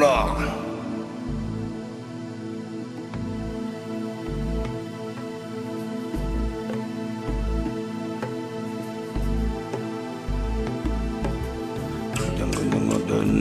몰라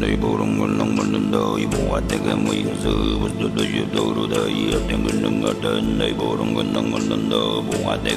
Đây bộ đông ngân lòng mình lên đời. Bộ hạt tế cái mùi sư Bất tử đời dịp đồ đồ đời. Hạt tế ngân nâng ở trên Đây bộ đông ngân lòng mình lên đời. Bộ hạt tế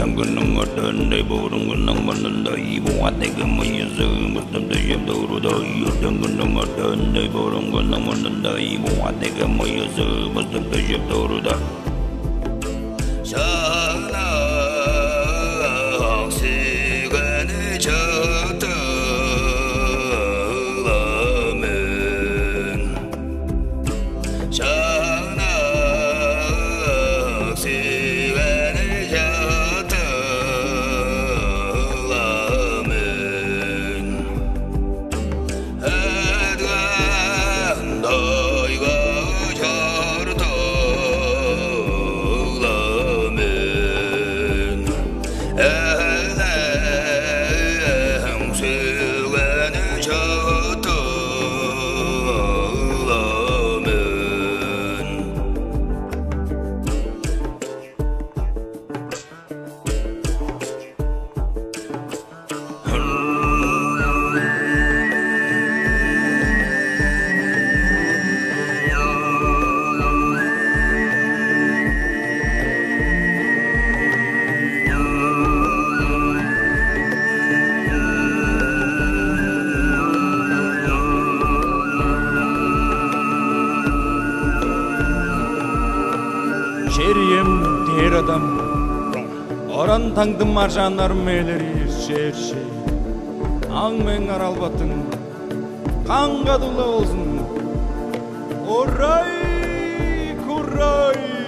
돌아면 여장 근능 어떤 내 보름 근능 맞는 다이 보아 내가 뭐여서 무슨 대jem 도로다 여장 근능 어떤 내 보름 근능 맞는 다이 보아 내가 뭐여서 무슨 대jem 도로다 Der adam Оран таңдым маржанар мелери шер шер Аң мен аралбатын Қанға дула болсын Орай, курай